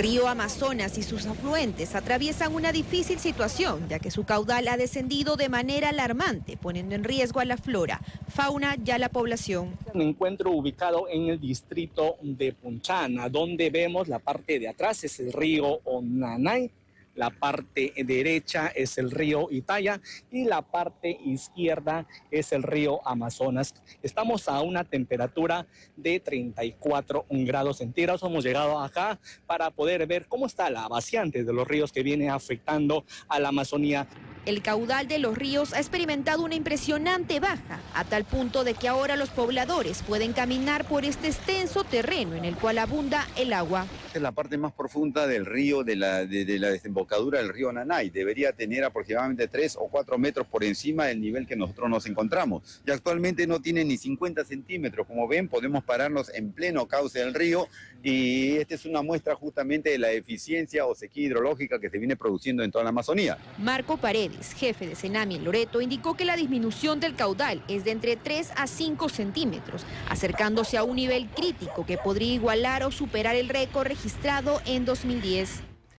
río Amazonas y sus afluentes atraviesan una difícil situación, ya que su caudal ha descendido de manera alarmante, poniendo en riesgo a la flora, fauna y a la población. Me encuentro ubicado en el distrito de Punchana, donde vemos la parte de atrás es el río Onanay, la parte derecha es el río Itaya y la parte izquierda es el río Amazonas. Estamos a una temperatura de 34 grados centígrados. Hemos llegado acá para poder ver cómo está la vaciante de los ríos que viene afectando a la Amazonía. El caudal de los ríos ha experimentado una impresionante baja, a tal punto de que ahora los pobladores pueden caminar por este extenso terreno en el cual abunda el agua. Es la parte más profunda del río, de la, de, la desembocadura del río Nanay. Debería tener aproximadamente 3 o 4 metros por encima del nivel que nosotros nos encontramos. Y actualmente no tiene ni 50 centímetros. Como ven, podemos pararnos en pleno cauce del río y esta es una muestra justamente de la eficiencia o sequía hidrológica que se viene produciendo en toda la Amazonía. Marco Paredes jefe de Senami en Loreto, indicó que la disminución del caudal es de entre 3 a 5 centímetros, acercándose a un nivel crítico que podría igualar o superar el récord registrado en 2010.